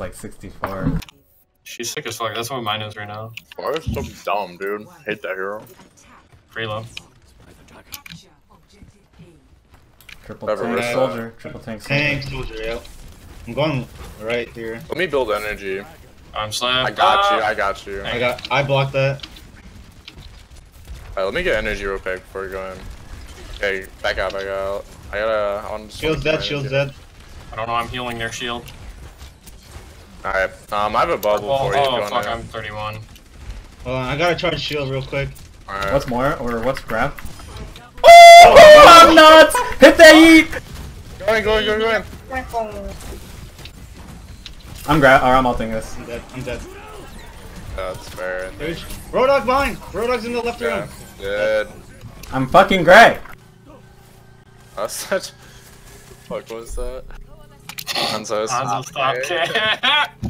like 64. She's sick as fuck. That's what mine is right now. Why is so dumb, dude? Hate that hero. Free low. Triple Never tank risk soldier. Triple tank soldier. Tank soldier, yep. I'm going right here. Let me build energy. I'm slapped. I got Ah! you. I got you. I got. I blocked that. Alright, let me get energy real quick before we go in. Okay, back out, back out. I gotta. I want to Shield's dead. Shield's dead. I don't know. I'm healing their shield. Alright, um, I have a bubble Oh, for you. oh you fuck! wanna- I'm 31. Hold on, I gotta charge shield real quick. Alright. What's more? Or what's grab? Oh, I'm nuts! Hit that yeet! Going, going, going, going. I'm grab. Or I'm ulting this. I'm dead. I'm dead. That's fair. There's Roadhog behind. Roadhog's in the left Yeah, room. good. I'm fucking gray. That's such. Fuck, what was that? Hanzo, Hanzo, stop.